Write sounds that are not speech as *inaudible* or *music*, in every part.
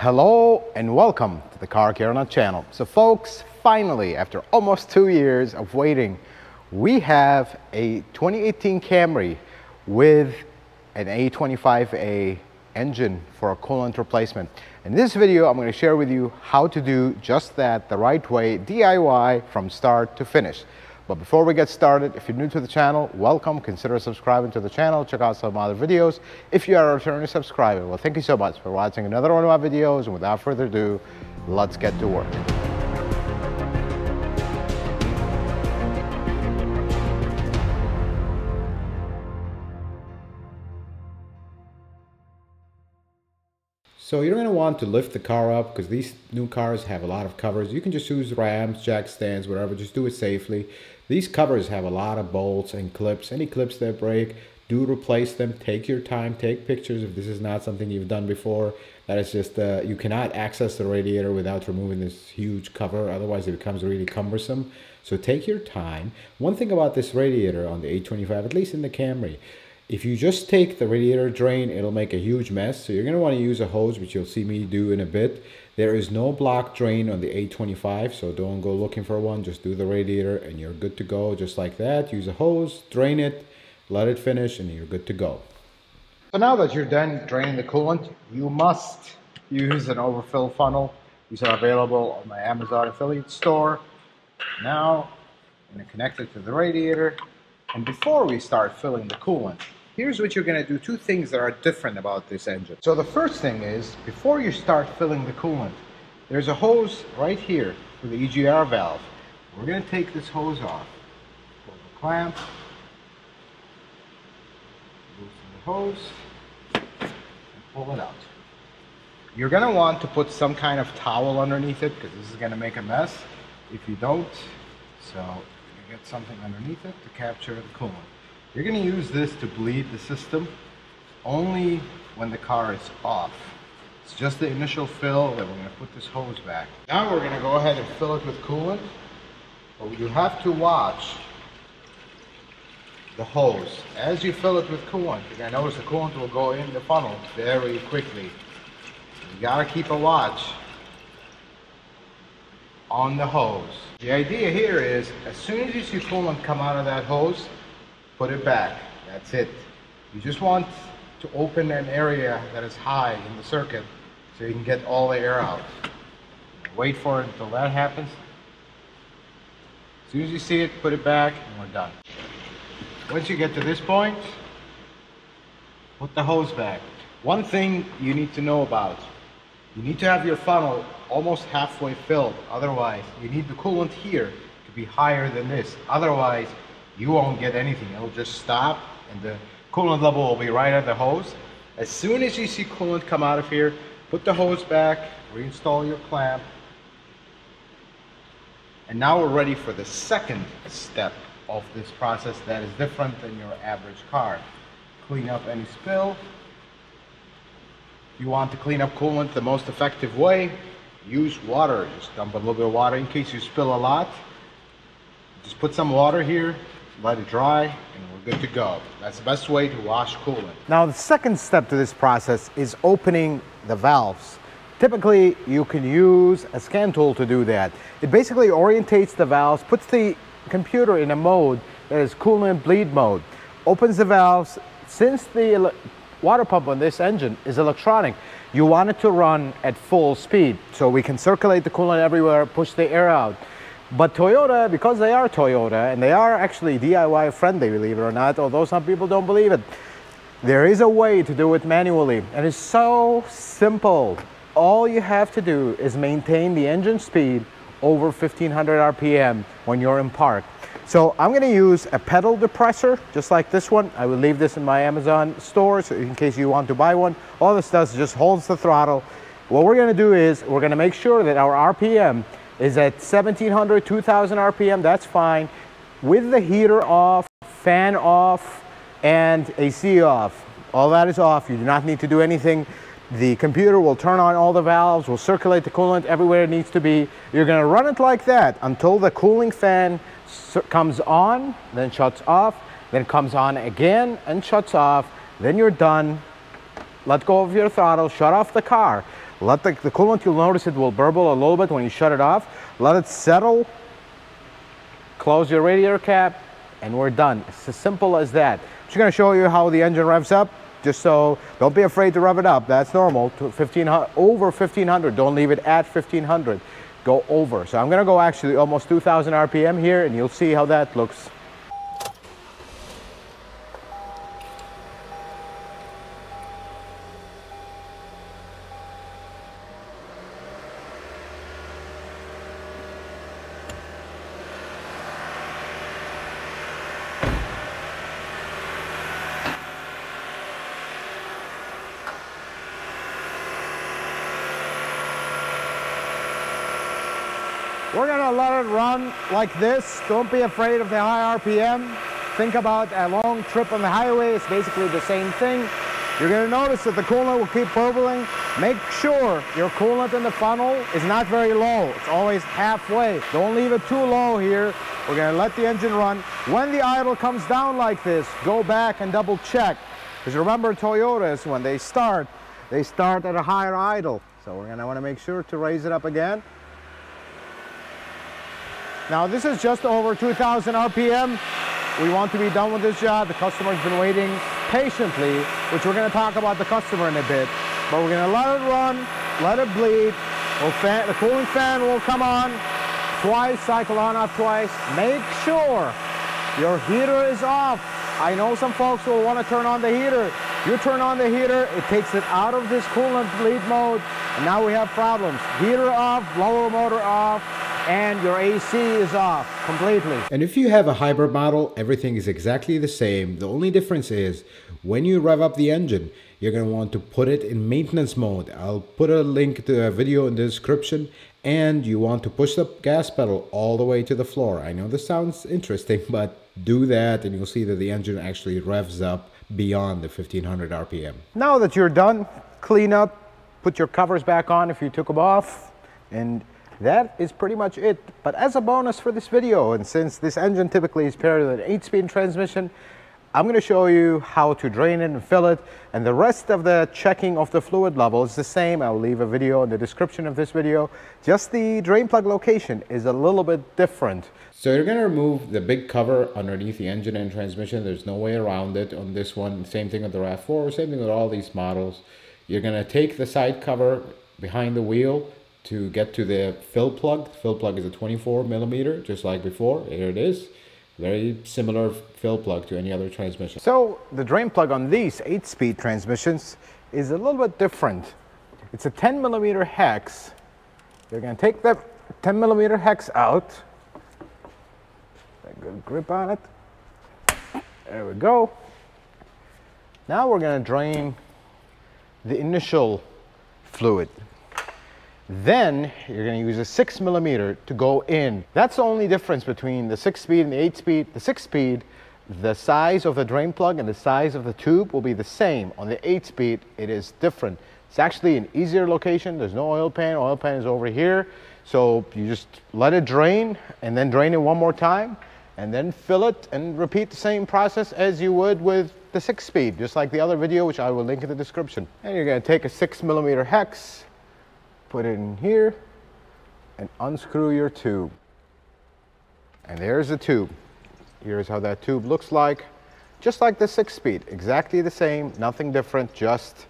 Hello and welcome to the Car Nut channel. So folks, finally, after almost two years of waiting, we have a 2018 Camry with an A25A engine for a coolant replacement. In this video, I'm going to share with you how to do just that the right way, DIY from start to finish. But before we get started, if you're new to the channel, welcome. Consider subscribing to the channel. Check out some other videos. If you are a returning subscriber, well, thank you so much for watching another one of my videos. And without further ado, let's get to work. So you're going to want to lift the car up because these new cars have a lot of covers. You can just use rams, jack stands, whatever. Just do it safely. These covers have a lot of bolts and clips. Any clips that break, do replace them. Take your time. Take pictures if this is not something you've done before. That is just, uh, you cannot access the radiator without removing this huge cover. Otherwise, it becomes really cumbersome. So take your time. One thing about this radiator on the A25, at least in the Camry, if you just take the radiator drain, it'll make a huge mess. So you're going to want to use a hose, which you'll see me do in a bit. There is no block drain on the A25, so don't go looking for one. Just do the radiator and you're good to go just like that. Use a hose, drain it, let it finish, and you're good to go. So now that you're done draining the coolant, you must use an overfill funnel. These are available on my Amazon affiliate store. Now, I'm to connect it to the radiator. And before we start filling the coolant, here's what you're going to do. Two things that are different about this engine. So the first thing is, before you start filling the coolant, there's a hose right here for the EGR valve. We're going to take this hose off. Pull the clamp, loosen the hose, and pull it out. You're going to want to put some kind of towel underneath it because this is going to make a mess if you don't. So get something underneath it to capture the coolant. You're going to use this to bleed the system only when the car is off. It's just the initial fill that we're going to put this hose back. Now we're going to go ahead and fill it with coolant. But you have to watch the hose. As you fill it with coolant, you're going to notice the coolant will go in the funnel very quickly. You got to keep a watch on the hose. The idea here is as soon as you see coolant come out of that hose, put it back. That's it. You just want to open an area that is high in the circuit so you can get all the air out. Wait for it until that happens. As soon as you see it, put it back and we're done. Once you get to this point, put the hose back. One thing you need to know about, you need to have your funnel almost halfway filled. Otherwise, you need the coolant here to be higher than this. Otherwise, you won't get anything. It'll just stop and the coolant level will be right at the hose. As soon as you see coolant come out of here, put the hose back, reinstall your clamp. And now we're ready for the second step of this process that is different than your average car. Clean up any spill. You want to clean up coolant the most effective way, use water. Just dump a little bit of water in case you spill a lot. Just put some water here, let it dry, and we're good to go. That's the best way to wash coolant. Now the second step to this process is opening the valves. Typically, you can use a scan tool to do that. It basically orientates the valves, puts the computer in a mode that is coolant bleed mode, opens the valves. Since the water pump on this engine is electronic, you want it to run at full speed so we can circulate the coolant everywhere, push the air out. But Toyota, because they are Toyota and they are actually DIY friendly, believe it or not, although some people don't believe it, there is a way to do it manually and it's so simple. All you have to do is maintain the engine speed over 1500 RPM when you're in park. So I'm gonna use a pedal depressor, just like this one. I will leave this in my Amazon store so in case you want to buy one. All this does is just holds the throttle. What we're gonna do is we're gonna make sure that our RPM is at 1700, 2000 RPM, that's fine. With the heater off, fan off, and AC off. All that is off. You do not need to do anything. The computer will turn on all the valves, will circulate the coolant everywhere it needs to be. You're gonna run it like that until the cooling fan comes on, then shuts off, then comes on again and shuts off. Then you're done. Let go of your throttle, shut off the car. Let the, the coolant, you'll notice it will burble a little bit when you shut it off. Let it settle. Close your radiator cap and we're done. It's as simple as that. I'm just gonna show you how the engine revs up just so don't be afraid to rev it up. That's normal. To 1500, over 1500. Don't leave it at 1500. Go over. So I'm gonna go actually almost 2000 RPM here and you'll see how that looks. We're gonna let it run like this. Don't be afraid of the high RPM. Think about a long trip on the highway. It's basically the same thing. You're gonna notice that the coolant will keep burbling. Make sure your coolant in the funnel is not very low. It's always halfway. Don't leave it too low here. We're gonna let the engine run. When the idle comes down like this, go back and double check. Because remember Toyotas, when they start, they start at a higher idle. So we're gonna wanna make sure to raise it up again. Now this is just over 2,000 RPM. We want to be done with this job. The customer's been waiting patiently, which we're gonna talk about the customer in a bit. But we're gonna let it run, let it bleed. We'll fan, the cooling fan will come on twice, cycle on off twice. Make sure your heater is off. I know some folks will wanna turn on the heater. You turn on the heater, it takes it out of this coolant bleed mode, and now we have problems. Heater off, blower motor off, and your AC is off completely. And if you have a hybrid model, everything is exactly the same. The only difference is when you rev up the engine, you're going to want to put it in maintenance mode. I'll put a link to a video in the description and you want to push the gas pedal all the way to the floor. I know this sounds interesting, *laughs* but do that and you'll see that the engine actually revs up beyond the 1500 RPM. Now that you're done, clean up, put your covers back on if you took them off, and that is pretty much it. But as a bonus for this video, and since this engine typically is paired with an 8-speed transmission, I'm going to show you how to drain it and fill it, and the rest of the checking of the fluid level is the same. I'll leave a video in the description of this video. Just the drain plug location is a little bit different. So you're going to remove the big cover underneath the engine and transmission. There's no way around it on this one. Same thing with the RAV4, same thing with all these models. You're going to take the side cover behind the wheel to get to the fill plug. The fill plug is a 24 millimeter, just like before. Here it is. Very similar fill plug to any other transmission. So the drain plug on these 8-speed transmissions is a little bit different. It's a 10 millimeter hex. You're going to take the 10 millimeter hex out. A good grip on it. There we go. Now we're going to drain the initial fluid. Then you're going to use a 6 millimeter to go in. That's the only difference between the 6 speed and the 8 speed. The 6 speed, the size of the drain plug and the size of the tube will be the same. On the 8 speed, it is different. It's actually an easier location. There's no oil pan. Oil pan is over here. So you just let it drain and then drain it one more time and then fill it and repeat the same process as you would with the 6 speed, just like the other video, which I will link in the description. And you're going to take a 6 millimeter hex put it in here and unscrew your tube. And there's the tube. Here's how that tube looks like. Just like the six speed, exactly the same, nothing different, just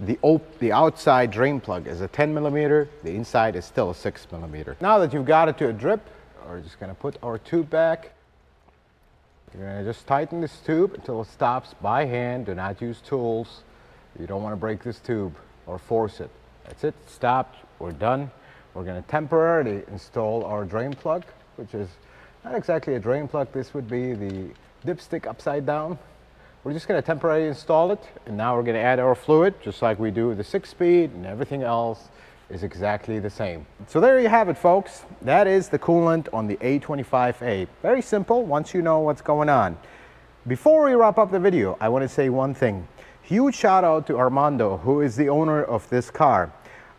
the, the outside drain plug is a 10 millimeter, the inside is still a six millimeter. Now that you've got it to a drip, we're just gonna put our tube back. You're gonna just tighten this tube until it stops by hand. Do not use tools. You don't wanna break this tube or force it. That's it, stopped, we're done. We're gonna temporarily install our drain plug, which is not exactly a drain plug. This would be the dipstick upside down. We're just gonna temporarily install it, and now we're gonna add our fluid, just like we do the six speed, and everything else is exactly the same. So there you have it, folks. That is the coolant on the A25A. Very simple, once you know what's going on. Before we wrap up the video, I wanna say one thing. Huge shout out to Armando, who is the owner of this car.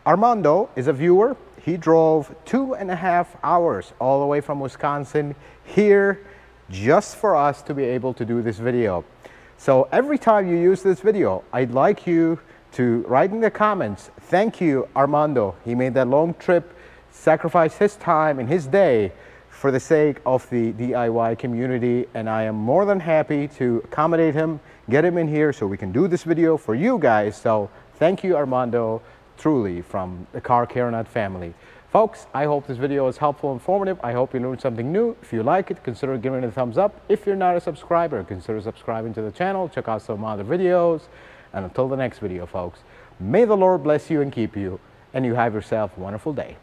Armando is a viewer. He drove two and a half hours all the way from Wisconsin here just for us to be able to do this video. So every time you use this video, I'd like you to write in the comments, thank you, Armando. He made that long trip, sacrificed his time and his day for the sake of the DIY community. And I am more than happy to accommodate him, get him in here so we can do this video for you guys. So thank you, Armando, truly from the Car Care Nut family. Folks, I hope this video was helpful and informative. I hope you learned something new. If you like it, consider giving it a thumbs up. If you're not a subscriber, consider subscribing to the channel. Check out some other videos. And until the next video, folks, may the Lord bless you and keep you, and you have yourself a wonderful day.